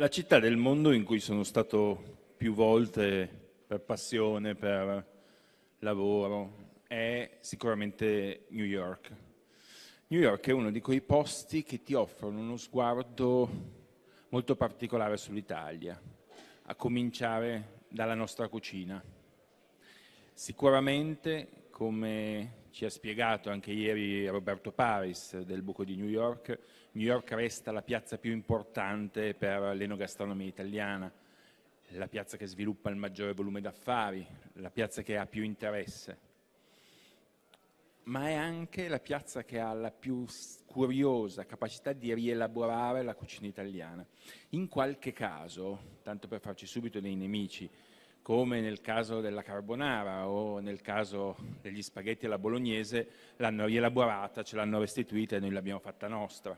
La città del mondo in cui sono stato più volte per passione, per lavoro, è sicuramente New York. New York è uno di quei posti che ti offrono uno sguardo molto particolare sull'Italia, a cominciare dalla nostra cucina. Sicuramente, come ci ha spiegato anche ieri Roberto Paris del Buco di New York, New York resta la piazza più importante per l'enogastronomia italiana, la piazza che sviluppa il maggiore volume d'affari, la piazza che ha più interesse ma è anche la piazza che ha la più curiosa capacità di rielaborare la cucina italiana. In qualche caso, tanto per farci subito dei nemici, come nel caso della carbonara o nel caso degli spaghetti alla bolognese, l'hanno rielaborata, ce l'hanno restituita e noi l'abbiamo fatta nostra.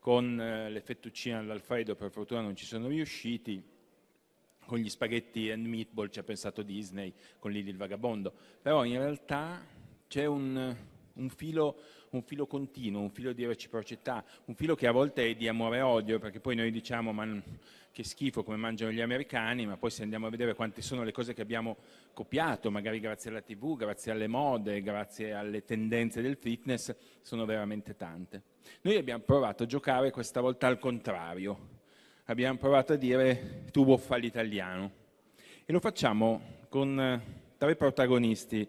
Con eh, le fettuccine all'alfredo per fortuna non ci sono riusciti, con gli spaghetti and meatball ci ha pensato Disney, con Lili il vagabondo, però in realtà c'è un, un, filo, un, filo, continuo, un filo di reciprocità, un filo che a volte è di amore e odio, perché poi noi diciamo ma che schifo come mangiano gli americani, ma poi se andiamo a vedere quante sono le cose che abbiamo copiato, magari grazie alla tv, grazie alle mode, grazie alle tendenze del fitness, sono veramente tante. Noi abbiamo provato a giocare questa volta al contrario, abbiamo provato a dire tu vuoi fare l'italiano e lo facciamo con eh, tre protagonisti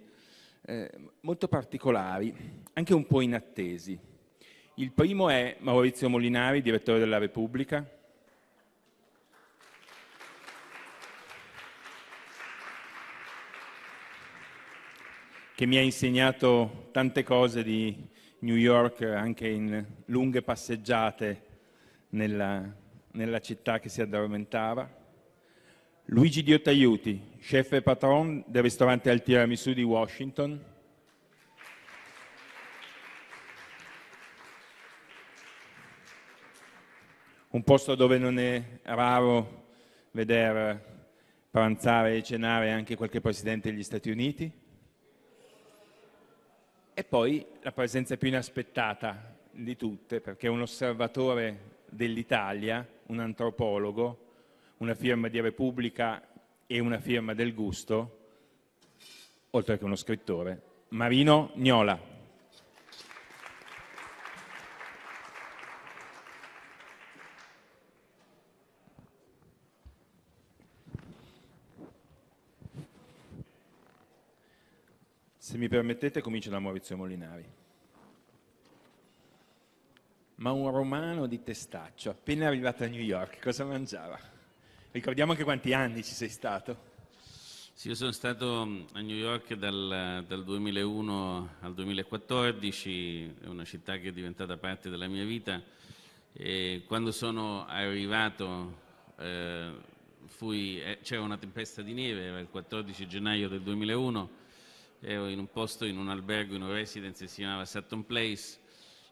eh, molto particolari, anche un po' inattesi. Il primo è Maurizio Molinari, direttore della Repubblica. che mi ha insegnato tante cose di New York anche in lunghe passeggiate nella, nella città che si addormentava. Luigi Diottaiuti, chef e patron del ristorante Al Tiramisù di Washington. Un posto dove non è raro vedere pranzare e cenare anche qualche presidente degli Stati Uniti. E poi la presenza più inaspettata di tutte, perché un osservatore dell'Italia, un antropologo, una firma di Repubblica e una firma del gusto, oltre che uno scrittore, Marino Gnola. Se mi permettete comincio da Maurizio Molinari. Ma un romano di testaccio, appena arrivato a New York, cosa mangiava? Ricordiamo anche quanti anni ci sei stato. Sì, io sono stato a New York dal, dal 2001 al 2014, è una città che è diventata parte della mia vita e quando sono arrivato eh, fui, eh, c'era una tempesta di neve, era il 14 gennaio del 2001, ero in un posto, in un albergo, in un residence che si chiamava Sutton Place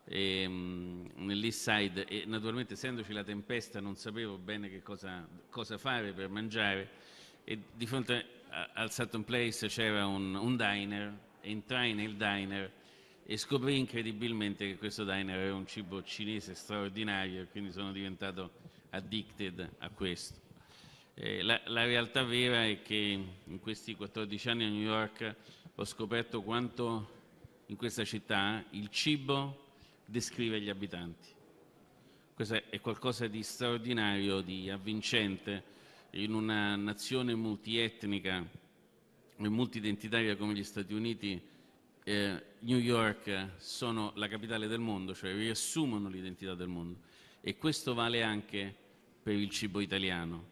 e, um, nell'East e naturalmente essendoci la tempesta non sapevo bene che cosa, cosa fare per mangiare e di fronte a, al Sutton Place c'era un, un diner, entrai nel diner e scoprì incredibilmente che questo diner era un cibo cinese straordinario e quindi sono diventato addicted a questo. Eh, la, la, realtà vera è che in questi 14 anni a New York ho scoperto quanto in questa città il cibo descrive gli abitanti. Questo è qualcosa di straordinario, di avvincente in una nazione multietnica e multidentitaria come gli Stati Uniti. Eh, New York sono la capitale del mondo, cioè riassumono l'identità del mondo e questo vale anche per il cibo italiano.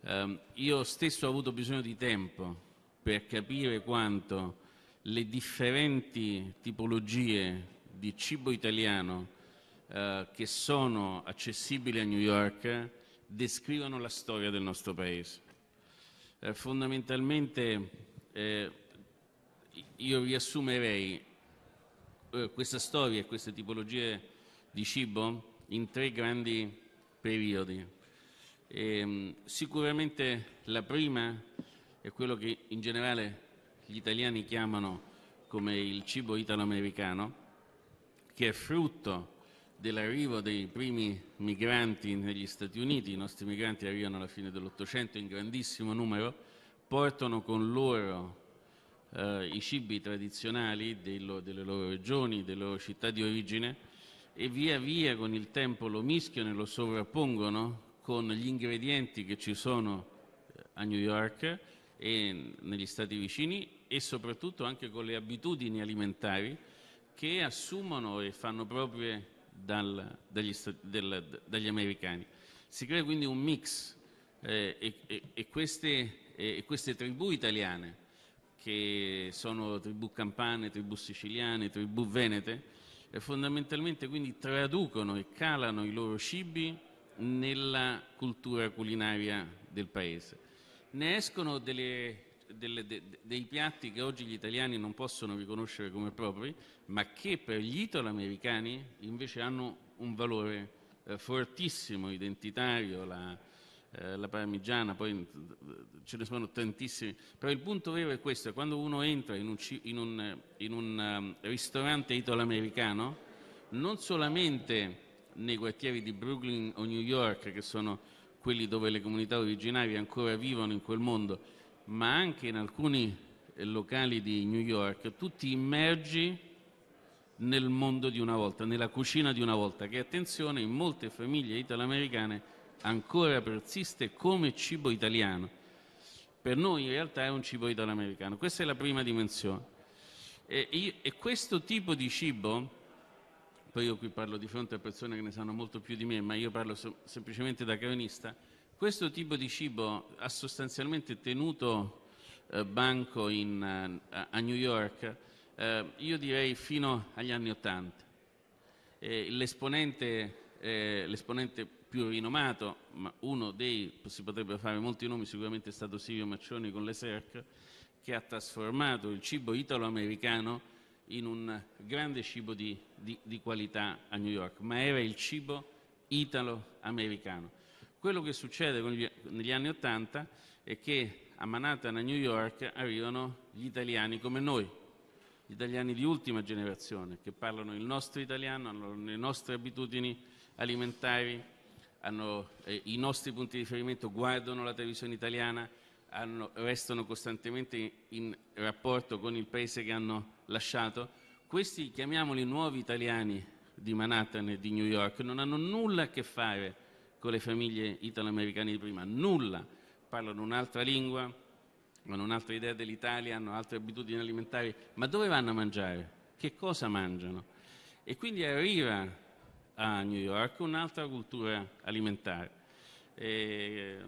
Eh, io stesso ho avuto bisogno di tempo per capire quanto le differenti tipologie di cibo italiano eh, che sono accessibili a New York descrivono la storia del nostro paese. Eh, fondamentalmente eh, io riassumerei eh, questa storia e queste tipologie di cibo in tre grandi periodi. E, ehm, sicuramente la prima è quello che in generale gli italiani chiamano come il cibo italo-americano, che è frutto dell'arrivo dei primi migranti negli Stati Uniti, i nostri migranti arrivano alla fine dell'Ottocento in grandissimo numero, portano con loro eh, i cibi tradizionali lo, delle loro regioni, delle loro città di origine e via via con il tempo lo mischiano e lo sovrappongono con gli ingredienti che ci sono eh, a New York e negli stati vicini e soprattutto anche con le abitudini alimentari che assumono e fanno proprie dal, dagli, del, dagli, americani. Si crea quindi un mix eh, e, e, e, queste, e, queste, tribù italiane, che sono tribù campane, tribù siciliane, tribù venete, eh, fondamentalmente quindi traducono e calano i loro cibi nella cultura culinaria del paese. Ne escono delle, delle, de, dei piatti che oggi gli italiani non possono riconoscere come propri, ma che per gli italoamericani invece hanno un valore eh, fortissimo, identitario, la, eh, la parmigiana, poi ce ne sono tantissimi, però il punto vero è questo, quando uno entra in un, in un, in un um, ristorante italoamericano, non solamente nei quartieri di Brooklyn o New York, che sono quelli dove le comunità originarie ancora vivono in quel mondo, ma anche in alcuni eh, locali di New York, tutti immergi nel mondo di una volta, nella cucina di una volta, che attenzione in molte famiglie italoamericane ancora persiste come cibo italiano. Per noi in realtà è un cibo italoamericano. Questa è la prima dimensione. E, io, e questo tipo di cibo poi io qui parlo di fronte a persone che ne sanno molto più di me, ma io parlo so- semplicemente da cronista, questo tipo di cibo ha sostanzialmente tenuto eh, banco in, uh, a New York, eh, io direi fino agli anni Ottanta. Eh, l'esponente, l'esponente più rinomato, ma uno dei, si potrebbero fare molti nomi, sicuramente è stato Silvio Maccioni con le SERC, che ha trasformato il cibo italo-americano in un grande cibo di, di, di qualità a New York, ma era il cibo italo-americano. Quello che succede gli, negli anni Ottanta è che a Manhattan, a New York, arrivano gli italiani come noi, gli italiani di ultima generazione, che parlano il nostro italiano, hanno le nostre abitudini alimentari, hanno eh, i nostri punti di riferimento, guardano la televisione italiana, hanno, restano costantemente in rapporto con il paese che hanno lasciato, questi, chiamiamoli nuovi italiani di Manhattan e di New York, non hanno nulla a che fare con le famiglie italo-americane di prima, nulla. Parlano un'altra lingua, hanno un'altra idea dell'Italia, hanno altre abitudini alimentari, ma dove vanno a mangiare? Che cosa mangiano? E quindi arriva a New York un'altra cultura alimentare. E,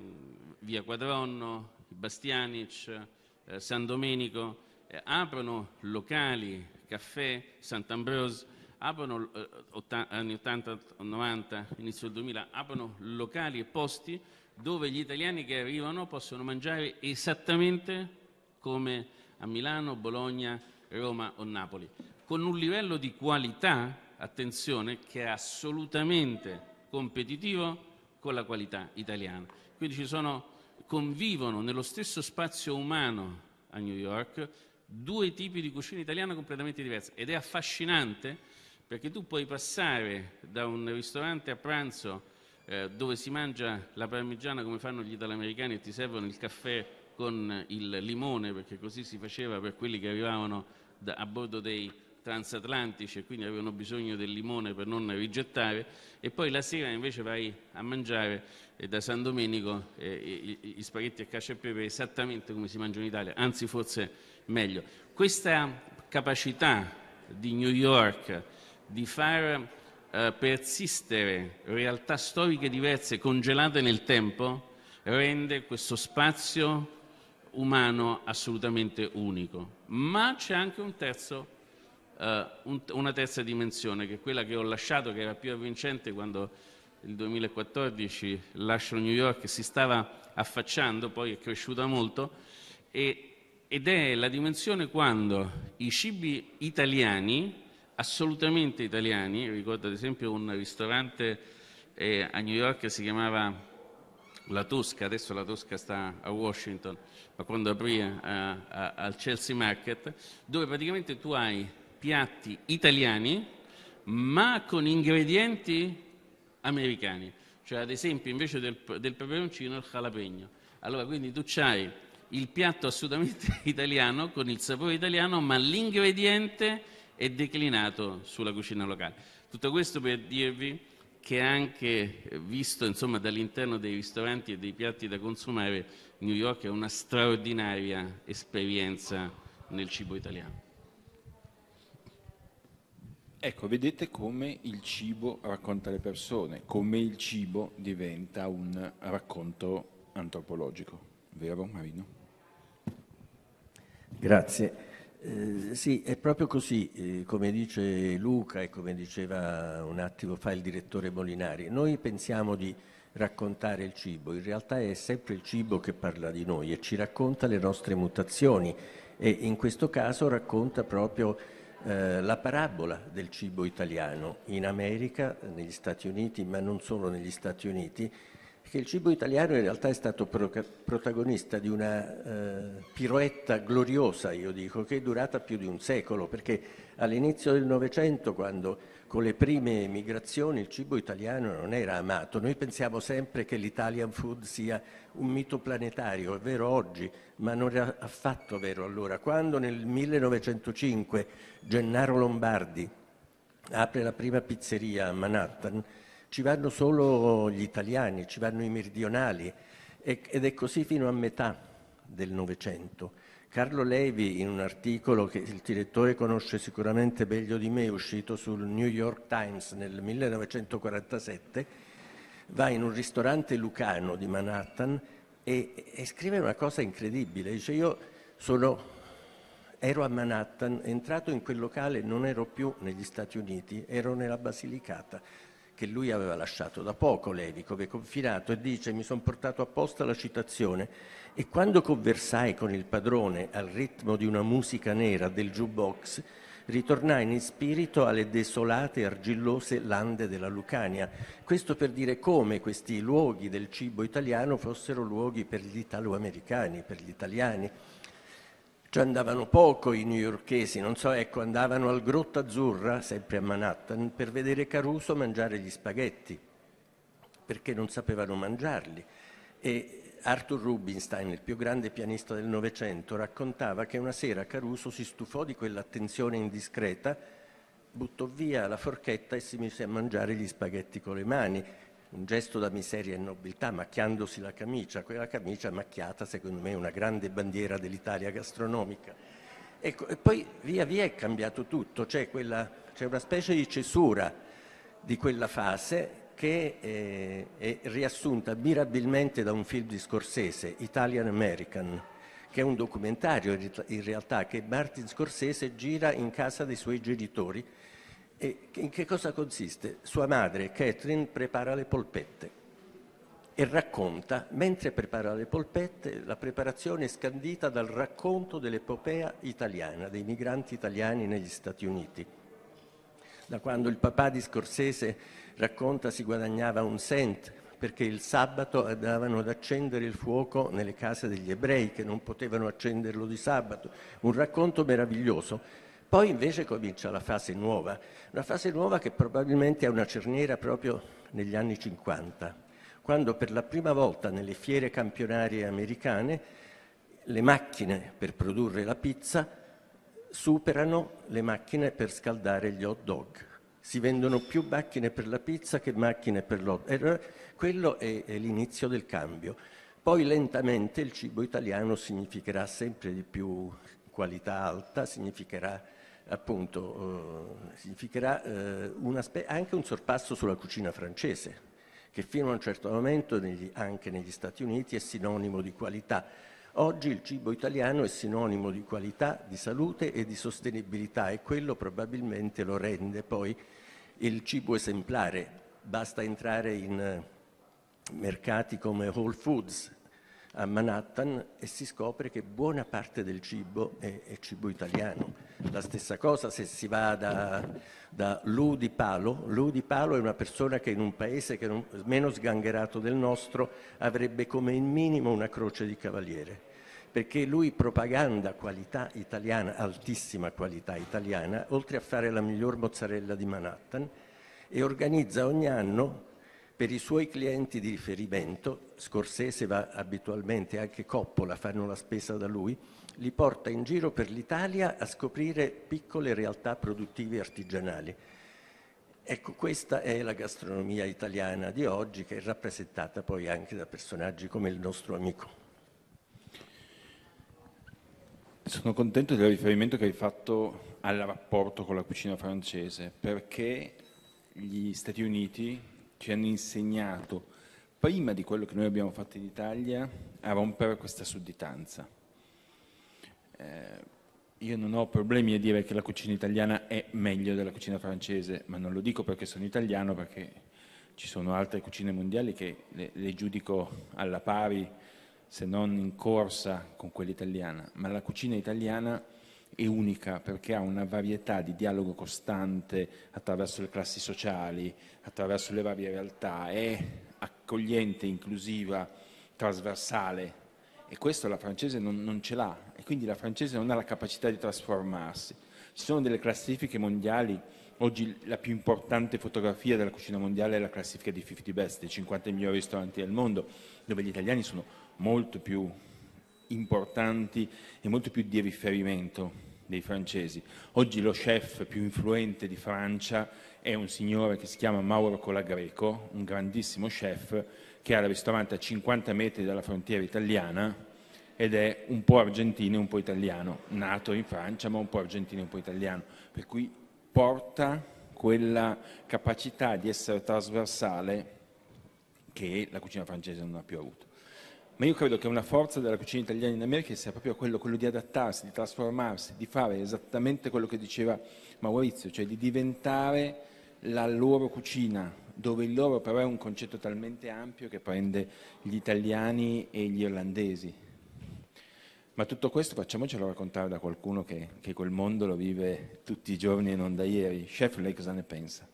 via Quadronno, Bastianic, eh, San Domenico, eh, aprono locali, caffè, Sant'Ambrose, aprono eh, anni 80-90, inizio del 2000, aprono locali e posti dove gli italiani che arrivano possono mangiare esattamente come a Milano, Bologna, Roma o Napoli, con un livello di qualità, attenzione, che è assolutamente competitivo con la qualità italiana. Quindi ci sono, convivono nello stesso spazio umano a New York due tipi di cucina italiana completamente diverse ed è affascinante perché tu puoi passare da un ristorante a pranzo eh, dove si mangia la parmigiana come fanno gli italoamericani e ti servono il caffè con il limone perché così si faceva per quelli che arrivavano da, a bordo dei transatlantici e quindi avevano bisogno del limone per non rigettare e poi la sera invece vai a mangiare eh, da San Domenico eh, gli spaghetti a cacio e pepe esattamente come si mangia in Italia, anzi forse meglio. Questa capacità di New York di far eh, persistere realtà storiche diverse congelate nel tempo rende questo spazio umano assolutamente unico. Ma c'è anche un terzo uh, un, una terza dimensione, che è quella che ho lasciato, che era più avvincente quando nel 2014 lascio New York, si stava affacciando, poi è cresciuta molto, e, ed è la dimensione quando i cibi italiani, assolutamente italiani, ricordo ad esempio un ristorante eh, a New York che si chiamava la Tosca, adesso la Tosca sta a Washington, ma quando aprì eh, al Chelsea Market, dove praticamente tu hai piatti italiani ma con ingredienti americani. Cioè, ad esempio, invece del, del peperoncino, il jalapeno. Allora, quindi tu c'hai il piatto assolutamente italiano, con il sapore italiano, ma l'ingrediente è declinato sulla cucina locale. Tutto questo per dirvi che anche visto insomma, dall'interno dei ristoranti e dei piatti da consumare, New York è una straordinaria esperienza nel cibo italiano. Ecco, vedete come il cibo racconta le persone, come il cibo diventa un racconto antropologico, vero Marino? Grazie. Eh, sì, è proprio così, eh, come dice Luca e come diceva un attimo fa il direttore Molinari. Noi pensiamo di raccontare il cibo, in realtà è sempre il cibo che parla di noi e ci racconta le nostre mutazioni e in questo caso racconta proprio eh, la parabola del cibo italiano in America, negli Stati Uniti, ma non solo negli Stati Uniti, che il cibo italiano in realtà è stato pro- protagonista di una eh, piroetta gloriosa, io dico, che è durata più di un secolo, perché all'inizio del Novecento, quando con le prime migrazioni il cibo italiano non era amato, noi pensiamo sempre che l'Italian food sia un mito planetario, è vero oggi, ma non era affatto vero allora. Quando nel 1905 Gennaro Lombardi apre la prima pizzeria a Manhattan, ci vanno solo gli italiani, ci vanno i meridionali ed è così fino a metà del Novecento. Carlo Levi, in un articolo che il direttore conosce sicuramente meglio di me, uscito sul New York Times nel 1947, va in un ristorante lucano di Manhattan e, e scrive una cosa incredibile. Dice: Io sono, ero a Manhattan, entrato in quel locale, non ero più negli Stati Uniti, ero nella Basilicata che lui aveva lasciato da poco Levico, che è confinato, e dice mi sono portato apposta la citazione e quando conversai con il padrone al ritmo di una musica nera del jukebox, ritornai in spirito alle desolate e argillose lande della Lucania. Questo per dire come questi luoghi del cibo italiano fossero luoghi per gli italoamericani, per gli italiani. Ci andavano poco i newyorkesi, non so, ecco, andavano al Grotta Azzurra, sempre a Manhattan, per vedere Caruso mangiare gli spaghetti, perché non sapevano mangiarli. E Arthur Rubinstein, il più grande pianista del Novecento, raccontava che una sera Caruso si stufò di quell'attenzione indiscreta, buttò via la forchetta e si mise a mangiare gli spaghetti con le mani un gesto da miseria e nobiltà, macchiandosi la camicia, quella camicia macchiata secondo me è una grande bandiera dell'Italia gastronomica. Ecco, e poi via via è cambiato tutto, c'è, quella, c'è una specie di cesura di quella fase che è, è riassunta mirabilmente da un film di Scorsese, Italian American, che è un documentario in realtà che Martin Scorsese gira in casa dei suoi genitori e in che cosa consiste? Sua madre, Catherine, prepara le polpette e racconta, mentre prepara le polpette, la preparazione è scandita dal racconto dell'epopea italiana, dei migranti italiani negli Stati Uniti. Da quando il papà di Scorsese racconta si guadagnava un cent perché il sabato andavano ad accendere il fuoco nelle case degli ebrei che non potevano accenderlo di sabato. Un racconto meraviglioso poi invece comincia la fase nuova, una fase nuova che probabilmente è una cerniera proprio negli anni 50, quando per la prima volta nelle fiere campionarie americane le macchine per produrre la pizza superano le macchine per scaldare gli hot dog. Si vendono più macchine per la pizza che macchine per l'hot dog. Quello è, è l'inizio del cambio. Poi lentamente il cibo italiano significherà sempre di più qualità alta, significherà appunto eh, significherà eh, aspe- anche un sorpasso sulla cucina francese, che fino a un certo momento negli, anche negli Stati Uniti è sinonimo di qualità. Oggi il cibo italiano è sinonimo di qualità, di salute e di sostenibilità e quello probabilmente lo rende poi il cibo esemplare. Basta entrare in eh, mercati come Whole Foods a Manhattan e si scopre che buona parte del cibo è, è cibo italiano. La stessa cosa se si va da, da Lou di Palo. Lou di Palo è una persona che in un paese che non, meno sgangherato del nostro avrebbe come minimo una croce di cavaliere perché lui propaganda qualità italiana, altissima qualità italiana, oltre a fare la miglior mozzarella di Manhattan e organizza ogni anno per i suoi clienti di riferimento, Scorsese va abitualmente, anche Coppola fanno la spesa da lui, li porta in giro per l'Italia a scoprire piccole realtà produttive artigianali. Ecco, questa è la gastronomia italiana di oggi che è rappresentata poi anche da personaggi come il nostro amico. Sono contento del riferimento che hai fatto al rapporto con la cucina francese, perché gli Stati Uniti ci hanno insegnato, prima di quello che noi abbiamo fatto in Italia, a rompere questa sudditanza. Eh, io non ho problemi a dire che la cucina italiana è meglio della cucina francese, ma non lo dico perché sono italiano, perché ci sono altre cucine mondiali che le, le giudico alla pari se non in corsa con quella italiana, ma la cucina italiana è unica perché ha una varietà di dialogo costante attraverso le classi sociali, attraverso le varie realtà, è accogliente, inclusiva, trasversale e questo la francese non, non ce l'ha e quindi la francese non ha la capacità di trasformarsi. Ci sono delle classifiche mondiali Oggi la più importante fotografia della cucina mondiale è la classifica di 50 Best, dei 50 migliori ristoranti del mondo, dove gli italiani sono molto più importanti e molto più di riferimento dei francesi. Oggi lo chef più influente di Francia è un signore che si chiama Mauro Colagreco, un grandissimo chef che ha il ristorante a 50 metri dalla frontiera italiana ed è un po' argentino e un po' italiano, nato in Francia ma un po' argentino e un po' italiano, per cui porta quella capacità di essere trasversale che la cucina francese non ha più avuto. Ma io credo che una forza della cucina italiana in America sia proprio quello, quello di adattarsi, di trasformarsi, di fare esattamente quello che diceva Maurizio, cioè di diventare la loro cucina, dove il loro però è un concetto talmente ampio che prende gli italiani e gli irlandesi. Ma tutto questo facciamocelo raccontare da qualcuno che, che quel mondo lo vive tutti i giorni e non da ieri. Chef, lei cosa ne pensa?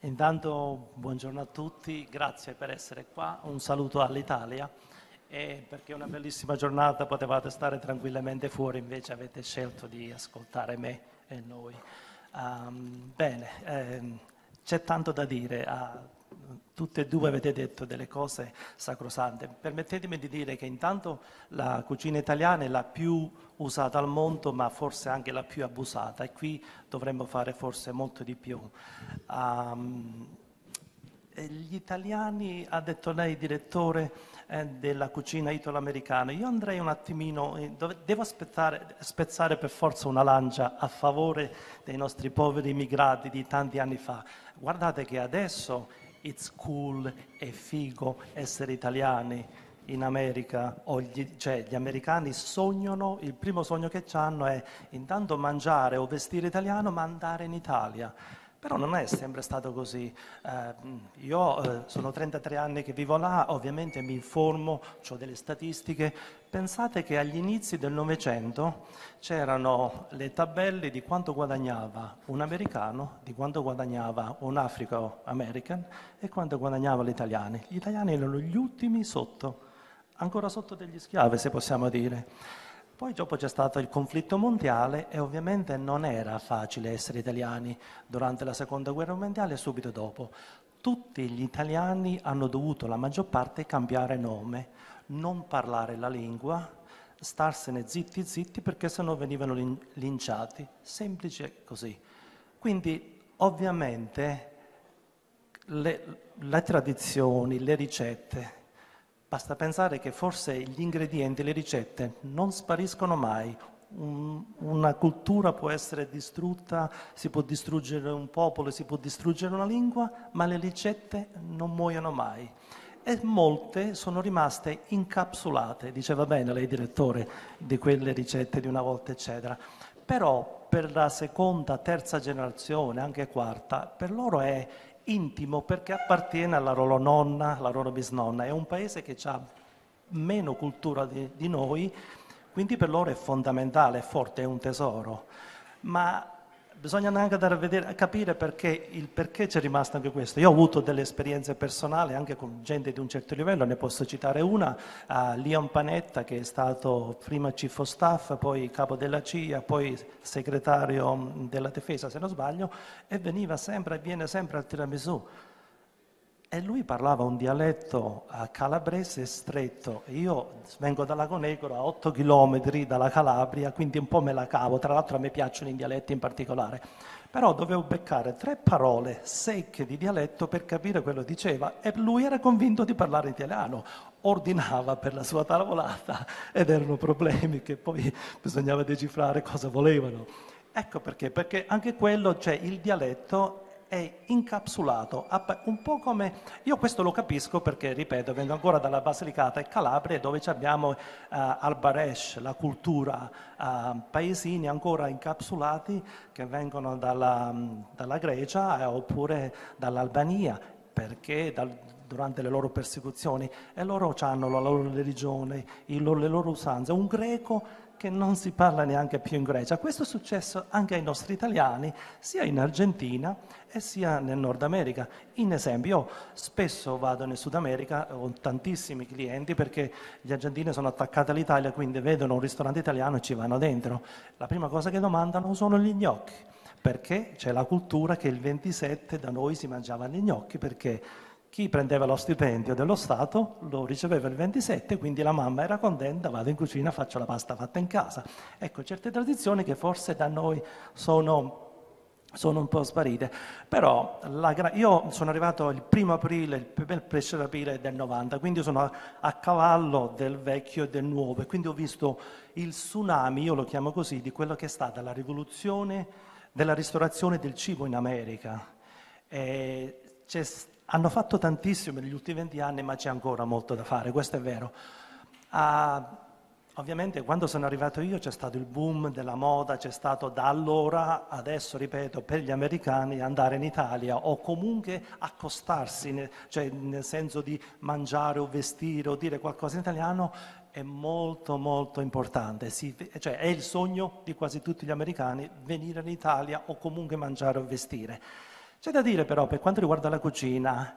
Intanto buongiorno a tutti, grazie per essere qua, un saluto all'Italia e perché è una bellissima giornata potevate stare tranquillamente fuori, invece avete scelto di ascoltare me e noi. Um, bene, ehm, c'è tanto da dire, a tutte e due avete detto delle cose sacrosante. Permettetemi di dire che intanto la cucina italiana è la più usata al mondo, ma forse anche la più abusata e qui dovremmo fare forse molto di più. Um, gli italiani, ha detto lei, direttore, eh, della cucina italo-americana. Io andrei un attimino, eh, devo spezzare per forza una lancia a favore dei nostri poveri immigrati di tanti anni fa. Guardate che adesso it's cool, è figo essere italiani in America, gli, cioè gli americani sognano, il primo sogno che hanno è intanto mangiare o vestire italiano ma andare in Italia. Però non è sempre stato così. Eh, io eh, sono 33 anni che vivo là, ovviamente mi informo, ho delle statistiche. Pensate che agli inizi del Novecento c'erano le tabelle di quanto guadagnava un americano, di quanto guadagnava un Africo-American e quanto guadagnava gli italiani. Gli italiani erano gli ultimi sotto, ancora sotto degli schiavi se possiamo dire. Poi dopo c'è stato il conflitto mondiale e ovviamente non era facile essere italiani durante la seconda guerra mondiale e subito dopo. Tutti gli italiani hanno dovuto, la maggior parte, cambiare nome, non parlare la lingua, starsene zitti zitti perché sennò venivano linciati. Semplice così. Quindi ovviamente le, le tradizioni, le ricette, Basta pensare che forse gli ingredienti, le ricette non spariscono mai. Un, una cultura può essere distrutta, si può distruggere un popolo, si può distruggere una lingua, ma le ricette non muoiono mai. E molte sono rimaste incapsulate, diceva bene lei direttore, di quelle ricette di una volta, eccetera. Però per la seconda, terza generazione, anche quarta, per loro è intimo perché appartiene alla loro nonna, alla loro bisnonna. È un paese che ha meno cultura di, di noi, quindi per loro è fondamentale, è forte, è un tesoro. Ma bisogna anche andare a, vedere, a capire perché, il perché c'è rimasto anche questo. Io ho avuto delle esperienze personali anche con gente di un certo livello, ne posso citare una, uh, Leon Panetta che è stato prima chief of staff, poi capo della CIA, poi segretario della difesa se non sbaglio, e veniva sempre, viene sempre al tiramisù. E lui parlava un dialetto calabrese stretto. Io vengo da Lago Negro a 8 km dalla Calabria, quindi un po' me la cavo. Tra l'altro a me piacciono i dialetti in particolare. Però dovevo beccare tre parole secche di dialetto per capire quello che diceva e lui era convinto di parlare italiano. Ordinava per la sua tavolata ed erano problemi che poi bisognava decifrare cosa volevano. Ecco perché, perché anche quello, cioè il dialetto è incapsulato, un po' come... Io questo lo capisco perché, ripeto, vengo ancora dalla Basilicata e Calabria dove abbiamo uh, al Baresh, la cultura, uh, paesini ancora incapsulati che vengono dalla, dalla Grecia eh, oppure dall'Albania perché dal, durante le loro persecuzioni e loro hanno la loro religione, loro, le loro usanze. Un greco che non si parla neanche più in Grecia. Questo è successo anche ai nostri italiani, sia in Argentina e sia nel Nord America. In esempio, io spesso vado nel Sud America, ho tantissimi clienti perché gli argentini sono attaccati all'Italia, quindi vedono un ristorante italiano e ci vanno dentro. La prima cosa che domandano sono gli gnocchi, perché c'è la cultura che il 27 da noi si mangiavano gli gnocchi, perché chi prendeva lo stipendio dello Stato lo riceveva il 27, quindi la mamma era contenta, vado in cucina, faccio la pasta fatta in casa. Ecco, certe tradizioni che forse da noi sono, sono un po' sparite. Però la, io sono arrivato il primo aprile, il primo aprile del 90, quindi sono a, a cavallo del vecchio e del nuovo e quindi ho visto il tsunami, io lo chiamo così, di quello che è stata la rivoluzione della ristorazione del cibo in America. E c'è hanno fatto tantissimo negli ultimi venti anni, ma c'è ancora molto da fare, questo è vero. Ah, ovviamente quando sono arrivato io c'è stato il boom della moda, c'è stato da allora, adesso ripeto, per gli americani andare in Italia o comunque accostarsi, cioè nel senso di mangiare o vestire o dire qualcosa in italiano, è molto molto importante. Si, cioè, è il sogno di quasi tutti gli americani venire in Italia o comunque mangiare o vestire. C'è da dire però, per quanto riguarda la cucina,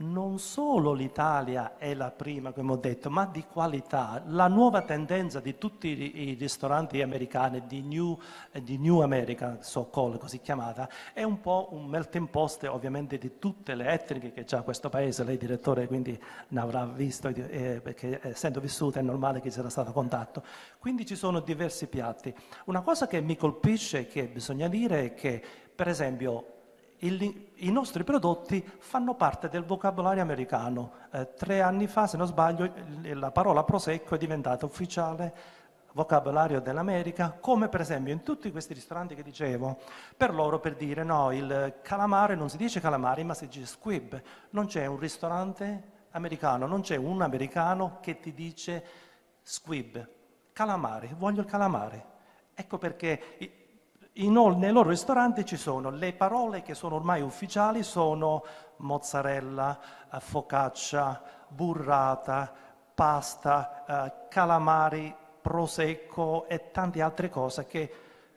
non solo l'Italia è la prima, come ho detto, ma di qualità. La nuova tendenza di tutti i ristoranti americani, di New, di New America, so call, così chiamata, è un po' un melting pot ovviamente di tutte le etniche che già questo paese, lei direttore quindi ne avrà visto, eh, perché essendo vissuta è normale che sia stato contatto. Quindi ci sono diversi piatti. Una cosa che mi colpisce, che bisogna dire, è che per esempio il, I nostri prodotti fanno parte del vocabolario americano. Eh, tre anni fa, se non sbaglio, la parola prosecco è diventata ufficiale vocabolario dell'America, come per esempio in tutti questi ristoranti che dicevo, per loro per dire no, il calamare non si dice calamari ma si dice squib. Non c'è un ristorante americano, non c'è un americano che ti dice squib, calamari, voglio il calamare. Ecco perché in, nei loro ristoranti ci sono le parole che sono ormai ufficiali, sono mozzarella, eh, focaccia, burrata, pasta, eh, calamari, prosecco e tante altre cose che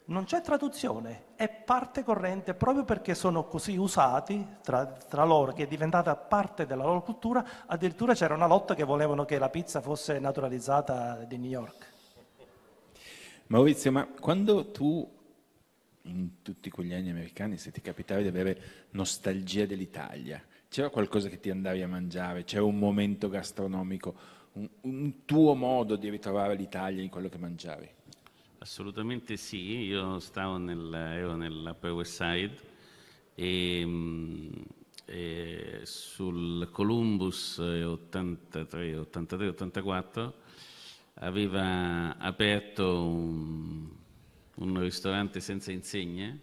non c'è traduzione, è parte corrente proprio perché sono così usati tra, tra, loro, che è diventata parte della loro cultura, addirittura c'era una lotta che volevano che la pizza fosse naturalizzata di New York. Maurizio, ma quando tu in tutti quegli anni americani se ti capitava di avere nostalgia dell'Italia? C'era qualcosa che ti andavi a mangiare? C'era un momento gastronomico, un, un tuo modo di ritrovare l'Italia in quello che mangiavi? Assolutamente sì, io stavo nel, ero nell'Upper West Side e, mm, e sul Columbus 83, 83, 84 aveva aperto un, un ristorante senza insegne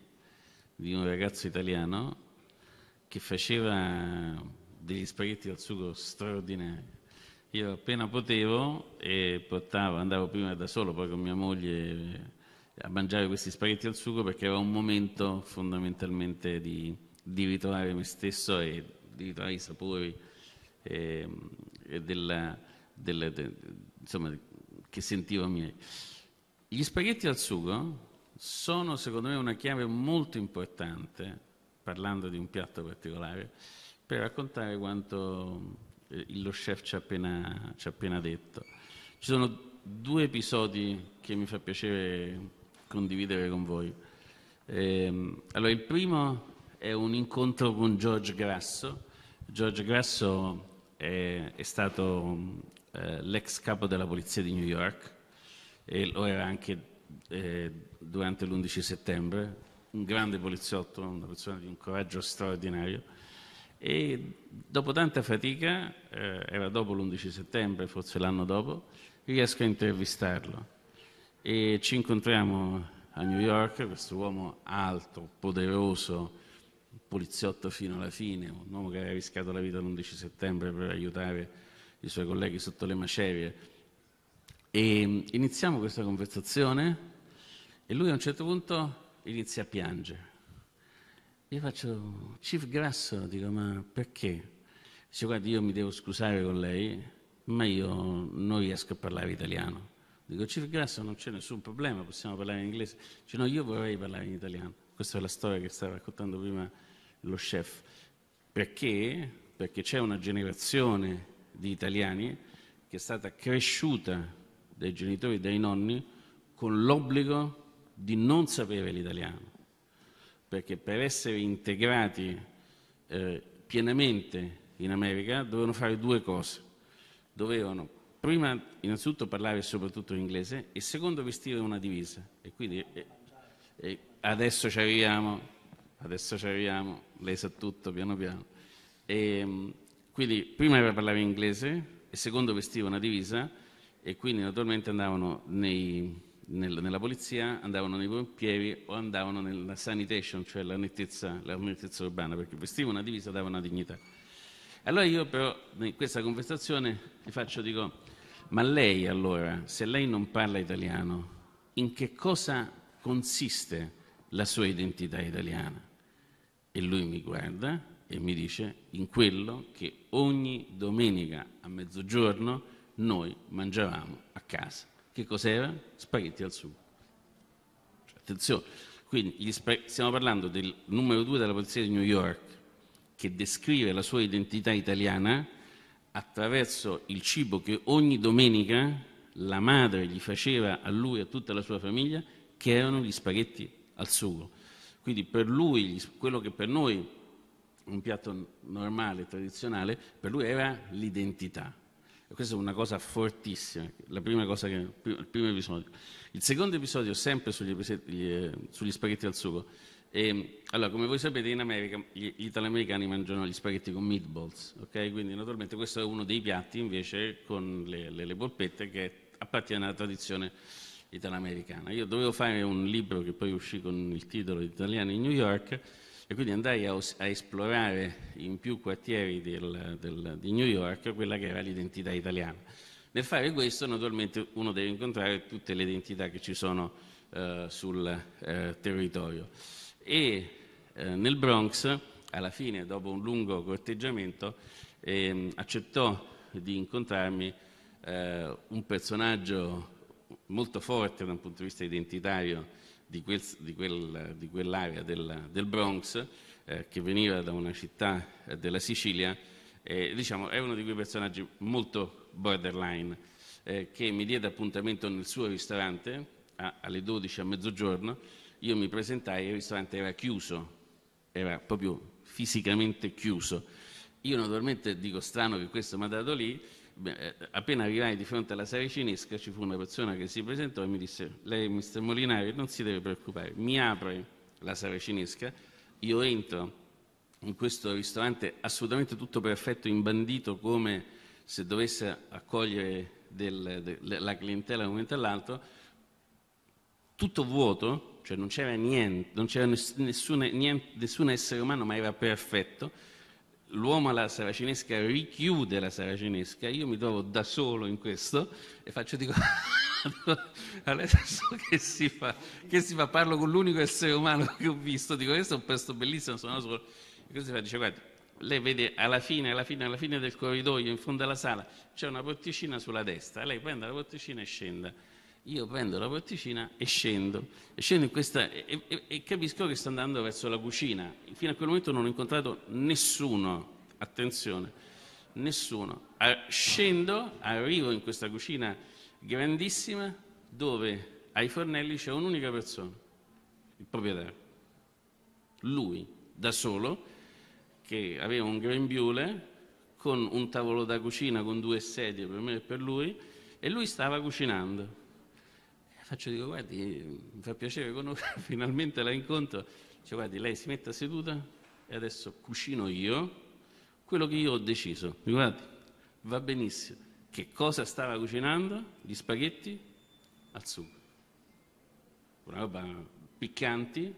di un ragazzo italiano che faceva degli spaghetti al sugo straordinari. Io appena potevo e portavo, andavo prima da solo, poi con mia moglie a mangiare questi spaghetti al sugo perché era un momento fondamentalmente di, di ritrovare me stesso e di ritrovare i sapori e, e della, della, de, insomma, che sentivo miei. Gli spaghetti al sugo sono secondo me una chiave molto importante, parlando di un piatto particolare, per raccontare quanto eh, lo chef ci ha appena, ci ha appena detto. Ci sono due episodi che mi fa piacere condividere con voi. Eh, allora, il primo è un incontro con George Grasso. George Grasso è, è stato eh, l'ex capo della polizia di New York e lo era anche eh, durante l'11 settembre, un grande poliziotto, una persona di un coraggio straordinario. E dopo tanta fatica, eh, era dopo l'11 settembre, forse l'anno dopo, riesco a intervistarlo. E ci incontriamo a New York, questo uomo alto, poderoso, poliziotto fino alla fine, un uomo che aveva rischiato la vita l'11 settembre per aiutare i suoi colleghi sotto le macerie. E iniziamo questa conversazione e lui a un certo punto inizia a piangere. Io faccio, Chief Grasso, dico, ma perché? Dice, guarda, io mi devo scusare con lei, ma io non riesco a parlare italiano. Dico, Chief Grasso, non c'è nessun problema, possiamo parlare in inglese. Dice, no, io vorrei parlare in italiano. Questa è la storia che stava raccontando prima lo chef. Perché? Perché c'è una generazione di italiani che è stata cresciuta dai genitori dai nonni con l'obbligo di non sapere l'italiano, perché per essere integrati eh, pienamente in America dovevano fare due cose. Dovevano prima innanzitutto parlare soprattutto l'inglese e secondo vestire una divisa. E quindi eh, eh, adesso ci arriviamo, adesso ci arriviamo, lei sa tutto piano piano. E, ehm, quindi prima era parlare inglese e secondo vestire una divisa e quindi naturalmente andavano nei, nel, nella polizia, andavano nei pompieri o andavano nella sanitation, cioè la nettezza, la nettezza urbana, perché vestivano una divisa dava una dignità. Allora io però in questa conversazione gli faccio, dico, ma lei allora, se lei non parla italiano, in che cosa consiste la sua identità italiana? E lui mi guarda e mi dice, in quello che ogni domenica a mezzogiorno noi mangiavamo a casa. Che cos'era? Spaghetti al sugo. Cioè, attenzione, quindi stiamo parlando del numero due della polizia di New York che descrive la sua identità italiana attraverso il cibo che ogni domenica la madre gli faceva a lui e a tutta la sua famiglia, che erano gli spaghetti al sugo. Quindi per lui, quello che per noi un piatto normale, tradizionale, per lui era l'identità. E questa è una cosa fortissima, la prima cosa che, il primo episodio. Il secondo episodio, sempre sugli, eh, sugli spaghetti al sugo. E, allora, come voi sapete, in America gli, gli italoamericani mangiano gli spaghetti con meatballs, ok? Quindi naturalmente questo è uno dei piatti invece con le, le, le polpette che appartiene alla tradizione italoamericana. Io dovevo fare un libro che poi uscì con il titolo Italiani in New York e quindi andai a, a esplorare in più quartieri del, del, di New York quella che era l'identità italiana. Nel fare questo naturalmente uno deve incontrare tutte le identità che ci sono eh, sul eh, territorio e eh, nel Bronx alla fine dopo un lungo corteggiamento ehm, accettò di incontrarmi eh, un personaggio molto forte da un punto di vista identitario di, quel, di, quel, di quell'area del, del Bronx, eh, che veniva da una città eh, della Sicilia, eh, diciamo, è uno di quei personaggi molto borderline, eh, che mi diede appuntamento nel suo ristorante a, alle 12 a mezzogiorno, io mi presentai e il ristorante era chiuso, era proprio fisicamente chiuso. Io naturalmente dico strano che questo mi ha dato lì, appena arrivai di fronte alla sala cinesca ci fu una persona che si presentò e mi disse lei mister Molinari non si deve preoccupare, mi apre la sala cinesca, io entro in questo ristorante assolutamente tutto perfetto, imbandito come se dovesse accogliere del, de, la clientela da un momento all'altro, tutto vuoto, cioè non c'era niente, non c'era nessun, niente, nessun essere umano, ma era perfetto l'uomo alla saracinesca richiude la saracinesca, io mi trovo da solo in questo e faccio, dico, adesso che si, fa? che si fa? Parlo con l'unico essere umano che ho visto, dico, questo è un posto bellissimo, sono solo. E così fa, dice, guarda, lei vede alla fine, alla fine, alla fine del corridoio, in fondo alla sala, c'è una porticina sulla destra, lei prende la porticina e scenda. Io prendo la porticina e scendo, e scendo in questa e, e, e, capisco che sto andando verso la cucina. Fino a quel momento non ho incontrato nessuno, attenzione, nessuno. Scendo, arrivo in questa cucina grandissima dove ai fornelli c'è un'unica persona, il proprietario. Lui, da solo, che aveva un grembiule con un tavolo da cucina con due sedie per me e per lui, e lui stava cucinando faccio, dico, guardi, mi fa piacere conoscere, finalmente la incontro. Dice, guardi, lei si mette seduta e adesso cucino io quello che io ho deciso. Dico, guardi, va benissimo. Che cosa stava cucinando? Gli spaghetti al sugo. Una roba piccanti.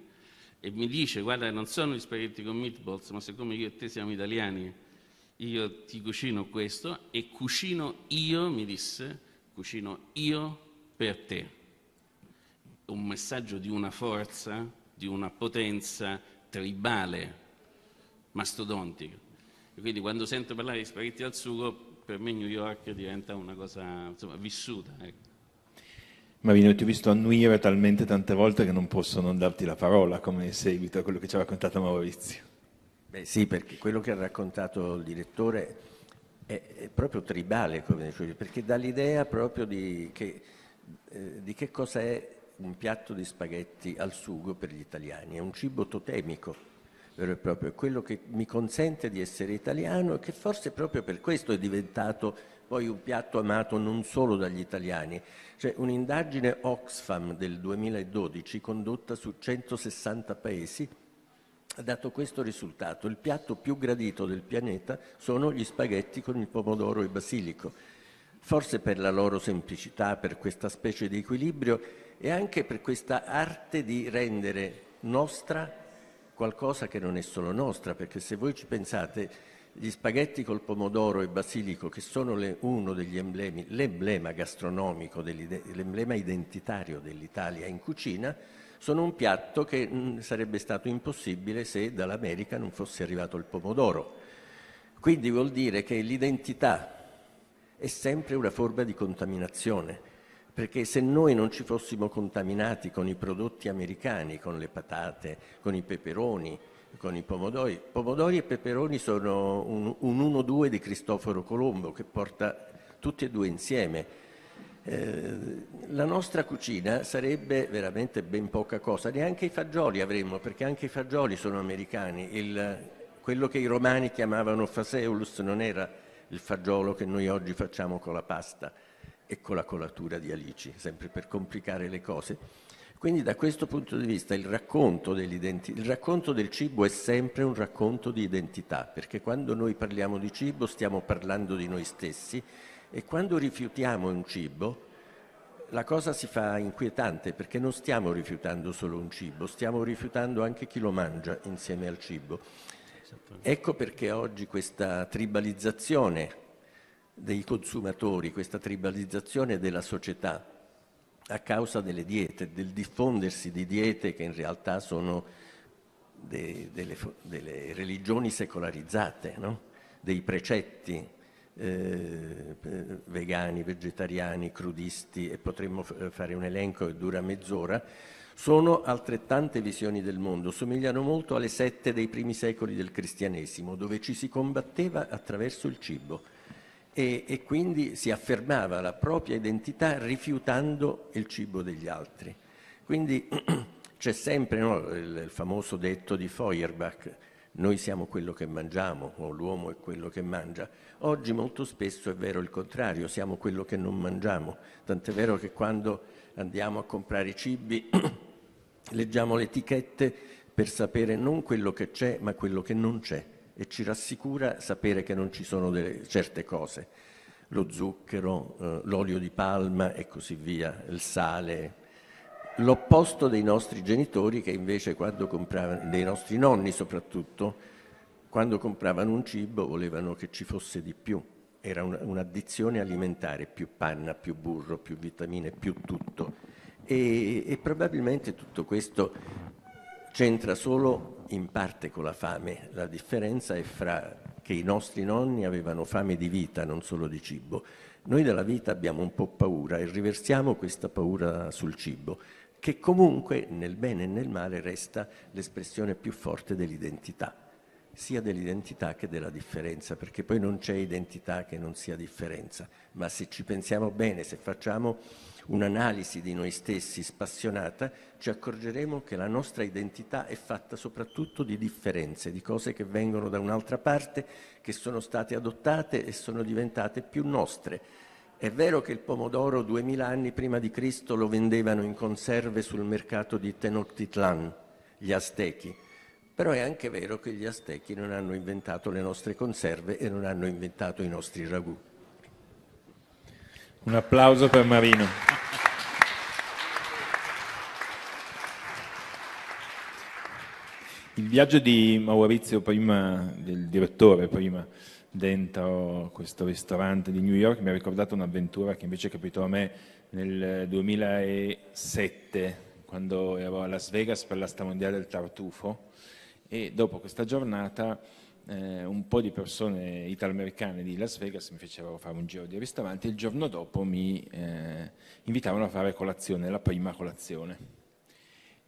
E mi dice, guarda, non sono gli spaghetti con meatballs, ma siccome io e te siamo italiani, io ti cucino questo e cucino io, mi disse, cucino io per te un messaggio di una forza, di una potenza tribale, mastodontica. E quindi quando sento parlare di spaghetti al sugo, per me New York diventa una cosa insomma, vissuta. Ecco. Marino, ti ho visto annuire talmente tante volte che non posso non darti la parola come seguito a quello che ci ha raccontato Maurizio. Beh sì, perché quello che ha raccontato il direttore è, è proprio tribale, come dicevi, perché dà l'idea proprio di che, eh, di che cosa è un piatto di spaghetti al sugo per gli italiani, è un cibo totemico, vero e proprio, è quello che mi consente di essere italiano e che forse proprio per questo è diventato poi un piatto amato non solo dagli italiani. C'è un'indagine Oxfam del 2012 condotta su 160 paesi ha dato questo risultato. Il piatto più gradito del pianeta sono gli spaghetti con il pomodoro e basilico. Forse per la loro semplicità, per questa specie di equilibrio e anche per questa arte di rendere nostra qualcosa che non è solo nostra, perché se voi ci pensate, gli spaghetti col pomodoro e basilico, che sono le, uno degli emblemi, l'emblema gastronomico, l'emblema identitario dell'Italia in cucina, sono un piatto che mh, mm, sarebbe stato impossibile se dall'America non fosse arrivato il pomodoro. Quindi vuol dire che l'identità è sempre una forma di contaminazione perché se noi non ci fossimo contaminati con i prodotti americani, con le patate, con i peperoni, con i pomodori, pomodori e peperoni sono un, un 1-2 di Cristoforo Colombo che porta tutti e due insieme. Eh, la nostra cucina sarebbe veramente ben poca cosa, neanche i fagioli avremmo, perché anche i fagioli sono americani. Il, quello che i romani chiamavano faseolus non era il fagiolo che noi oggi facciamo con la pasta e con la colatura di alici, sempre per complicare le cose. Quindi da questo punto di vista il racconto, il racconto del cibo è sempre un racconto di identità, perché quando noi parliamo di cibo stiamo parlando di noi stessi e quando rifiutiamo un cibo la cosa si fa inquietante perché non stiamo rifiutando solo un cibo, stiamo rifiutando anche chi lo mangia insieme al cibo. Ecco perché oggi questa tribalizzazione dei consumatori, questa tribalizzazione della società a causa delle diete, del diffondersi di diete che in realtà sono de, delle, delle, religioni secolarizzate, no? dei precetti eh, vegani, vegetariani, crudisti e potremmo fare un elenco che dura mezz'ora, sono altrettante visioni del mondo, somigliano molto alle sette dei primi secoli del cristianesimo, dove ci si combatteva attraverso il cibo e, e quindi si affermava la propria identità rifiutando il cibo degli altri. Quindi c'è sempre no, il, il famoso detto di Feuerbach, noi siamo quello che mangiamo o l'uomo è quello che mangia. Oggi molto spesso è vero il contrario, siamo quello che non mangiamo, tant'è vero che quando andiamo a comprare i cibi leggiamo le etichette per sapere non quello che c'è ma quello che non c'è e ci rassicura sapere che non ci sono delle, certe cose, lo zucchero, eh, l'olio di palma e così via, il sale, l'opposto dei nostri genitori che invece quando compravano, dei nostri nonni soprattutto, quando compravano un cibo volevano che ci fosse di più, era un, un'addizione alimentare, più panna, più burro, più vitamine, più tutto. E, e probabilmente tutto questo c'entra solo in parte con la fame, la differenza è fra che i nostri nonni avevano fame di vita, non solo di cibo. Noi della vita abbiamo un po' paura e riversiamo questa paura sul cibo, che comunque nel bene e nel male resta l'espressione più forte dell'identità, sia dell'identità che della differenza, perché poi non c'è identità che non sia differenza, ma se ci pensiamo bene, se facciamo un'analisi di noi stessi spassionata, ci accorgeremo che la nostra identità è fatta soprattutto di differenze, di cose che vengono da un'altra parte, che sono state adottate e sono diventate più nostre. È vero che il pomodoro duemila anni prima di Cristo lo vendevano in conserve sul mercato di Tenochtitlan, gli Aztechi, però è anche vero che gli Aztechi non hanno inventato le nostre conserve e non hanno inventato i nostri ragù. Un applauso per Marino. Il viaggio di Maurizio prima, del direttore prima, dentro questo ristorante di New York mi ha ricordato un'avventura che invece capitò a me nel 2007 quando ero a Las Vegas per l'asta mondiale del tartufo e dopo questa giornata eh, un po' di persone italoamericane di Las Vegas mi fecero fare un giro di ristoranti e il giorno dopo mi eh, invitavano a fare colazione, la prima colazione.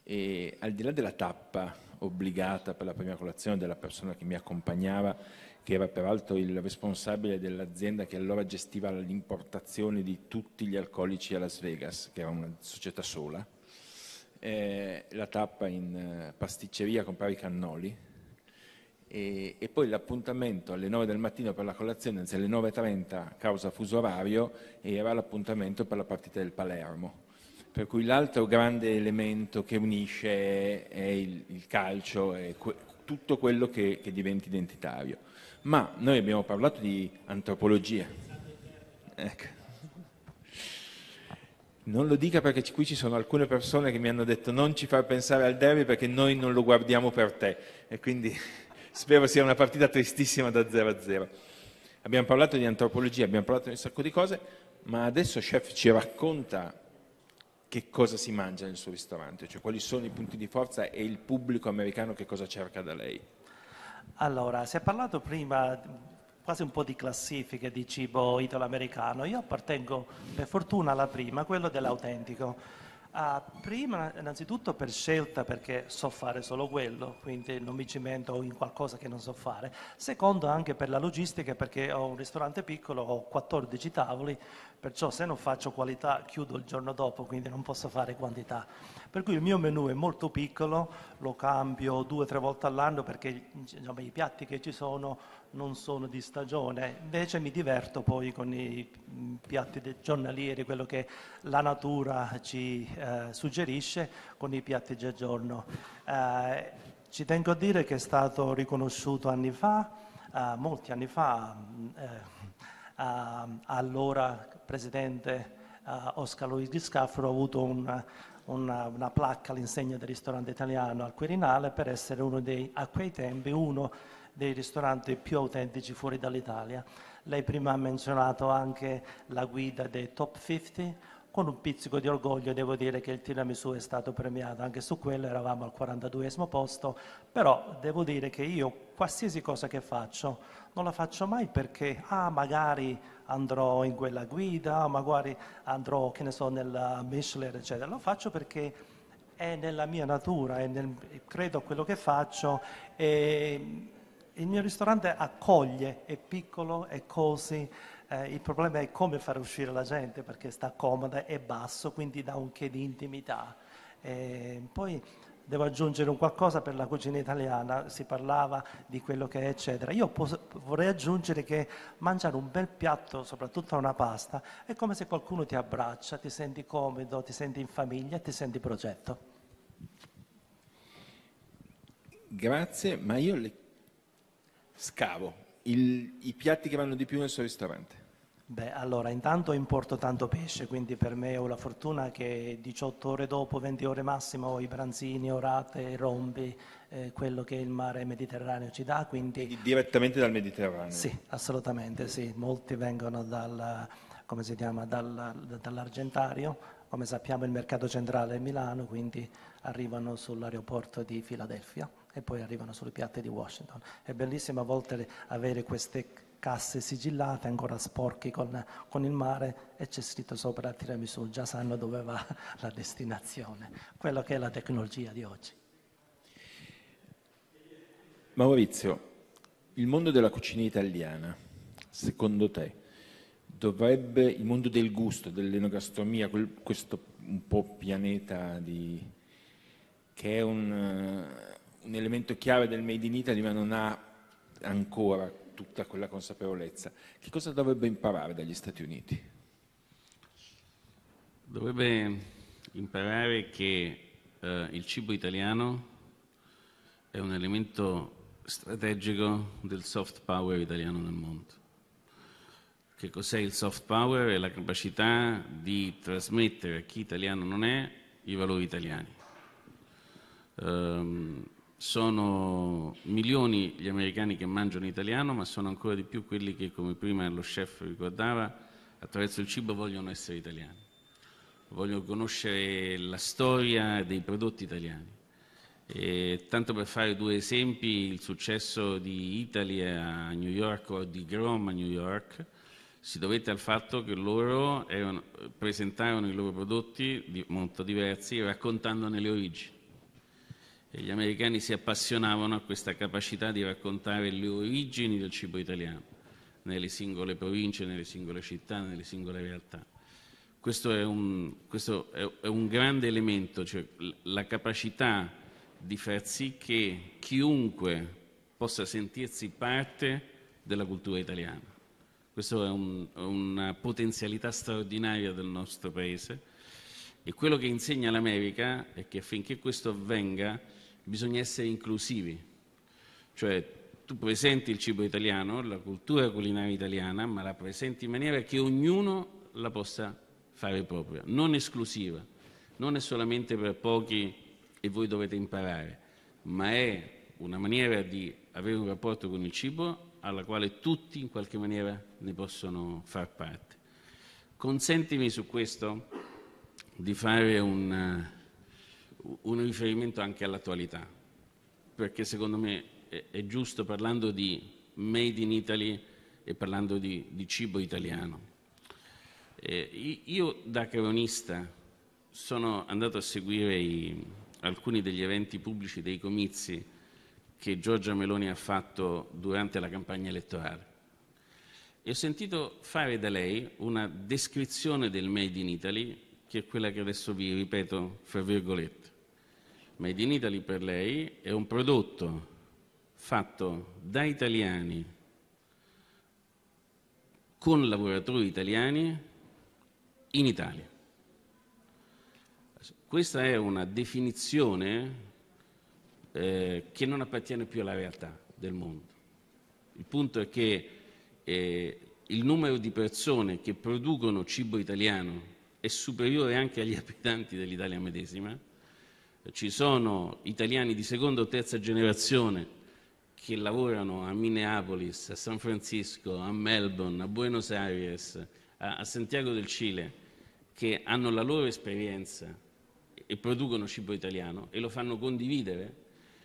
E al di là della tappa obbligata per la prima colazione della persona che mi accompagnava, che era peraltro il responsabile dell'azienda che allora gestiva l'importazione di tutti gli alcolici a Las Vegas, che era una società sola, eh, la tappa in eh, pasticceria a comprare i cannoli, e, e, poi l'appuntamento alle 9 del mattino per la colazione, anzi alle 9.30 causa fuso orario, era l'appuntamento per la partita del Palermo. Per cui l'altro grande elemento che unisce è il, il calcio, è que, tutto quello che, che diventa identitario. Ma noi abbiamo parlato di antropologia. Ecco. Non lo dica perché qui ci sono alcune persone che mi hanno detto non ci far pensare al derby perché noi non lo guardiamo per te. E quindi Spero sia una partita tristissima da 0 a 0. Abbiamo parlato di antropologia, abbiamo parlato di un sacco di cose, ma adesso chef ci racconta che cosa si mangia nel suo ristorante, cioè quali sono i punti di forza e il pubblico americano che cosa cerca da lei. Allora, si è parlato prima quasi un po' di classifiche di cibo italo-americano. Io appartengo per fortuna alla prima, quello dell'autentico. Uh, prima, innanzitutto per scelta, perché so fare solo quello, quindi non mi cimento in qualcosa che non so fare. Secondo, anche per la logistica, perché ho un ristorante piccolo, ho 14 tavoli, perciò se non faccio qualità chiudo il giorno dopo, quindi non posso fare quantità. Per cui il mio menù è molto piccolo, lo cambio due o tre volte all'anno perché diciamo, i piatti che ci sono non sono di stagione, invece mi diverto poi con i piatti giornalieri, quello che la natura ci eh, suggerisce, con i piatti di giorno. Eh, ci tengo a dire che è stato riconosciuto anni fa, eh, molti anni fa, mm, eh, allora presidente eh, Oscar Luigi Scaffro ha avuto un una, una placca all'insegna del ristorante italiano al Quirinale per essere uno dei, a quei tempi uno dei ristoranti più autentici fuori dall'Italia. Lei prima ha menzionato anche la guida dei top 50, con un pizzico di orgoglio devo dire che il tiramisù è stato premiato, anche su quello eravamo al 42 posto, però devo dire che io qualsiasi cosa che faccio non la faccio mai perché, ah, magari andrò in quella guida, magari andrò, che ne so, nella Michelin, eccetera. Lo faccio perché è nella mia natura, nel, credo a quello che faccio e il mio ristorante accoglie, è piccolo, è così, eh, il problema è come far uscire la gente perché sta comoda, è basso, quindi dà un che di intimità. E poi devo aggiungere un qualcosa per la cucina italiana, si parlava di quello che è eccetera. Io pos- vorrei aggiungere che mangiare un bel piatto, soprattutto una pasta, è come se qualcuno ti abbraccia, ti senti comodo, ti senti in famiglia ti senti progetto. Grazie, ma io le scavo il, i piatti che vanno di più nel suo ristorante. Beh, allora, intanto importo tanto pesce, quindi per me ho la fortuna che 18 ore dopo, 20 ore massimo, ho i branzini, orate, rombi, eh, quello che il mare Mediterraneo ci dà. Quindi... Direttamente dal Mediterraneo? Sì, assolutamente sì. Molti vengono dal, come si chiama, dal, dall'Argentario, come sappiamo il mercato centrale è Milano, quindi arrivano sull'aeroporto di Filadelfia e poi arrivano sulle piatte di Washington. È bellissimo a volte avere queste casse sigillate ancora sporchi con, con, il mare e c'è scritto sopra tiramisù, già sanno dove va la destinazione, quello che è la tecnologia di oggi. Maurizio, il mondo della cucina italiana, secondo te, dovrebbe, il mondo del gusto, dell'enogastronomia, questo un po' pianeta di, che è un, un elemento chiave del Made in Italy ma non ha ancora tutta quella consapevolezza. Che cosa dovrebbe imparare dagli Stati Uniti? Dovrebbe imparare che eh, il cibo italiano è un elemento strategico del soft power italiano nel mondo. Che cos'è il soft power? È la capacità di trasmettere a chi italiano non è i valori italiani. Um, sono milioni gli americani che mangiano italiano, ma sono ancora di più quelli che, come prima lo chef ricordava, attraverso il cibo vogliono essere italiani, vogliono conoscere la storia dei prodotti italiani. E tanto per fare due esempi, il successo di Italy a New York o di Grom a New York si dovette al fatto che loro erano, presentavano i loro prodotti di, molto diversi raccontandone le origini. E gli americani si appassionavano a questa capacità di raccontare le origini del cibo italiano nelle singole province, nelle singole città, nelle singole realtà. Questo è un, questo è un grande elemento, cioè la capacità di far sì che chiunque possa sentirsi parte della cultura italiana. Questa è un, una potenzialità straordinaria del nostro Paese e quello che insegna l'America è che affinché questo avvenga bisogna essere inclusivi, cioè tu presenti il cibo italiano, la cultura culinaria italiana, ma la presenti in maniera che ognuno la possa fare propria, non esclusiva, non è solamente per pochi e voi dovete imparare, ma è una maniera di avere un rapporto con il cibo alla quale tutti in qualche maniera ne possono far parte. Consentimi su questo di fare un un riferimento anche all'attualità, perché secondo me è, è, giusto parlando di Made in Italy e parlando di, di cibo italiano. Eh, io da cronista sono andato a seguire i, alcuni degli eventi pubblici dei comizi che Giorgia Meloni ha fatto durante la campagna elettorale e ho sentito fare da lei una descrizione del Made in Italy che è quella che adesso vi ripeto fra virgolette. Made in Italy per lei è un prodotto fatto da italiani con lavoratori italiani in Italia. Questa è una definizione eh, che non appartiene più alla realtà del mondo. Il punto è che eh, il numero di persone che producono cibo italiano è superiore anche agli abitanti dell'Italia medesima ci sono italiani di seconda o terza generazione che lavorano a Minneapolis, a San Francisco, a Melbourne, a Buenos Aires, a, Santiago del Cile, che hanno la loro esperienza e producono cibo italiano e lo fanno condividere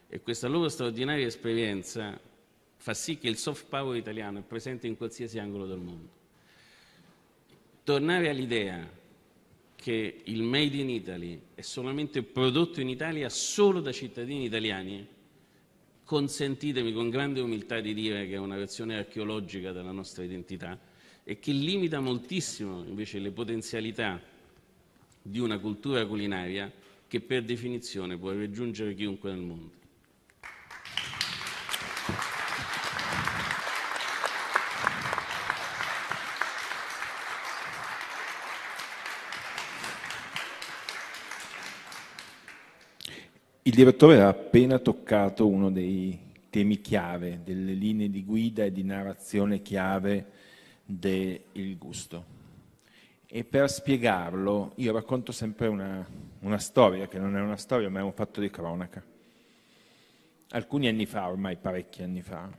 e questa loro straordinaria esperienza fa sì che il soft power italiano è presente in qualsiasi angolo del mondo. Tornare all'idea che il Made in Italy è solamente prodotto in Italia solo da cittadini italiani, consentitemi con grande umiltà di dire che è una versione archeologica della nostra identità e che limita moltissimo invece le potenzialità di una cultura culinaria che per definizione può raggiungere chiunque nel mondo. Il direttore ha appena toccato uno dei temi chiave, delle linee di guida e di narrazione chiave del gusto. E per spiegarlo io racconto sempre una, una, storia, che non è una storia ma è un fatto di cronaca. Alcuni anni fa, ormai parecchi anni fa,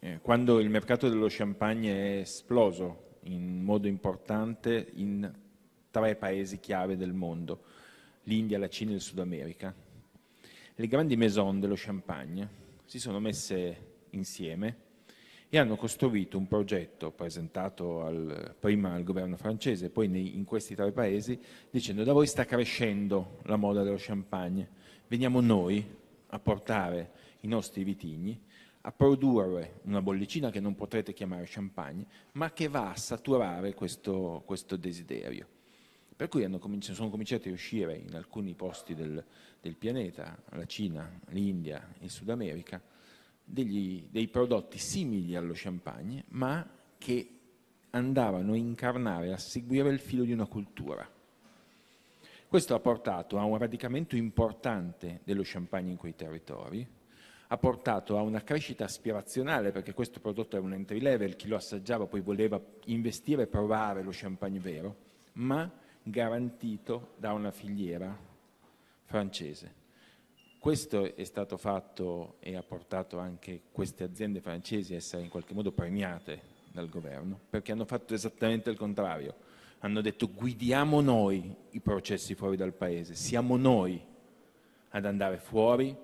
eh, quando il mercato dello champagne è esploso in modo importante in tre paesi chiave del mondo, l'India, la Cina e il Sud America, le grandi maison dello champagne si sono messe insieme e hanno costruito un progetto presentato al, prima al governo francese poi nei, in questi tre paesi dicendo da voi sta crescendo la moda dello champagne, veniamo noi a portare i nostri vitigni a produrre una bollicina che non potrete chiamare champagne, ma che va a saturare questo, questo desiderio. Per cui cominciato, sono cominciati a uscire in alcuni posti del, del pianeta, la Cina, l'India, il Sud America, degli, dei prodotti simili allo champagne, ma che andavano a incarnare, a seguire il filo di una cultura. Questo ha portato a un radicamento importante dello champagne in quei territori, ha portato a una crescita aspirazionale, perché questo prodotto era un entry level, chi lo assaggiava poi voleva investire e provare lo champagne vero, ma garantito da una filiera francese. Questo è stato fatto e ha portato anche queste aziende francesi a essere in qualche modo premiate dal governo, perché hanno fatto esattamente il contrario. Hanno detto guidiamo noi i processi fuori dal paese, siamo noi ad andare fuori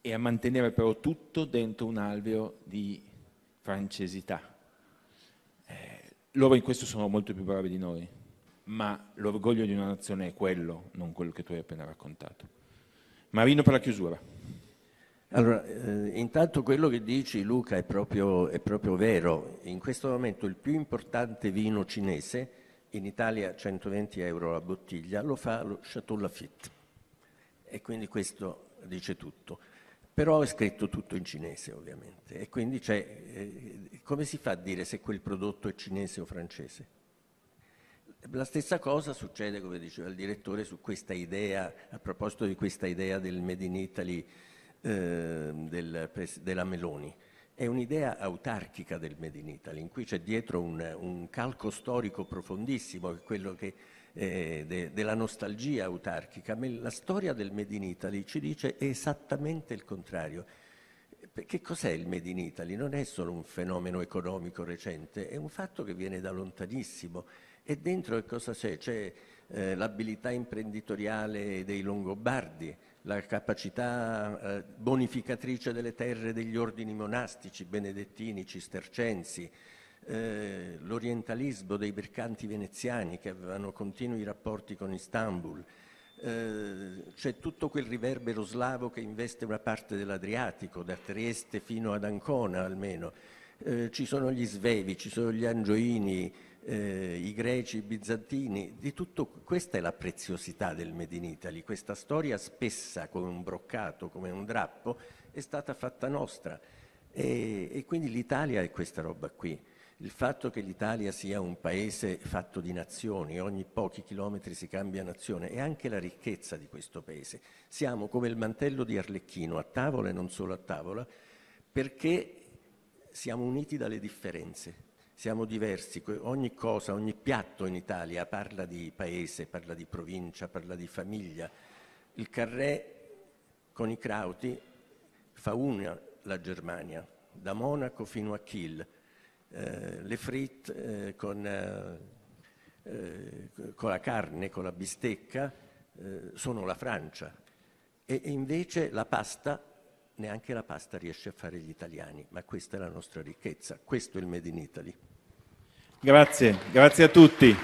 e a mantenere però tutto dentro un alveo di francesità. Eh, loro in questo sono molto più bravi di noi, ma l'orgoglio di una nazione è quello, non quello che tu hai appena raccontato. Marino per la chiusura. Allora, eh, intanto quello che dici Luca è proprio, è proprio, vero. In questo momento il più importante vino cinese, in Italia 120 euro la bottiglia, lo fa lo Chateau Lafitte. E quindi questo dice tutto. Però è scritto tutto in cinese ovviamente. E quindi c'è, eh, come si fa a dire se quel prodotto è cinese o francese? La stessa cosa succede, come diceva il direttore, su questa idea, a proposito di questa idea del Made in Italy eh, del, della Meloni. È un'idea autarchica del Made in Italy, in cui c'è dietro un, un calco storico profondissimo, quello che, eh, de, della nostalgia autarchica. La storia del Made in Italy ci dice esattamente il contrario. Che cos'è il Made in Italy? Non è solo un fenomeno economico recente, è un fatto che viene da lontanissimo e dentro che cosa c'è? C'è eh, l'abilità imprenditoriale dei Longobardi, la capacità eh, bonificatrice delle terre degli ordini monastici, benedettini, cistercensi, eh, l'orientalismo dei mercanti veneziani che avevano continui rapporti con Istanbul, eh, c'è tutto quel riverbero slavo che investe una parte dell'Adriatico, da Trieste fino ad Ancona almeno. Eh, ci sono gli svevi, ci sono gli angioini, eh, i greci, i bizantini, di tutto questa è la preziosità del Made in Italy, questa storia spessa come un broccato, come un drappo, è stata fatta nostra e, e quindi l'Italia è questa roba qui. Il fatto che l'Italia sia un paese fatto di nazioni, ogni pochi chilometri si cambia nazione, è anche la ricchezza di questo paese. Siamo come il mantello di Arlecchino, a tavola e non solo a tavola, perché siamo uniti dalle differenze siamo diversi, ogni cosa, ogni piatto in Italia parla di paese, parla di provincia, parla di famiglia. Il carré con i crauti fa una la Germania, da Monaco fino a Kiel. Eh, le fritte eh, con, eh, eh con, la carne, con la bistecca, eh, sono la Francia. E, e invece la pasta neanche la pasta riesce a fare gli italiani, ma questa è la nostra ricchezza, questo è il Made in Italy. Grazie, grazie a tutti.